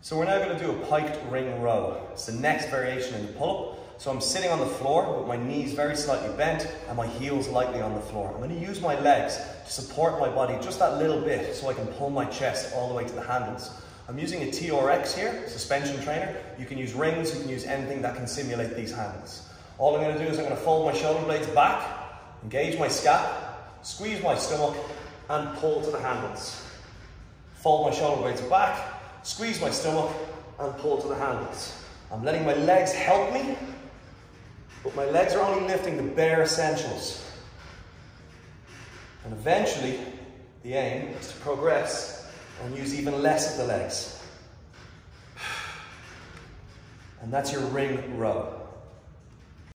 So we're now going to do a piked ring row. It's the next variation in the pull-up. So I'm sitting on the floor with my knees very slightly bent and my heels lightly on the floor. I'm going to use my legs to support my body just that little bit so I can pull my chest all the way to the handles. I'm using a TRX here, suspension trainer. You can use rings, you can use anything that can simulate these handles. All I'm going to do is I'm going to fold my shoulder blades back, engage my scap, squeeze my stomach and pull to the handles. Fold my shoulder blades back, squeeze my stomach and pull to the handles. I'm letting my legs help me, but my legs are only lifting the bare essentials. And eventually, the aim is to progress and use even less of the legs. And that's your ring row.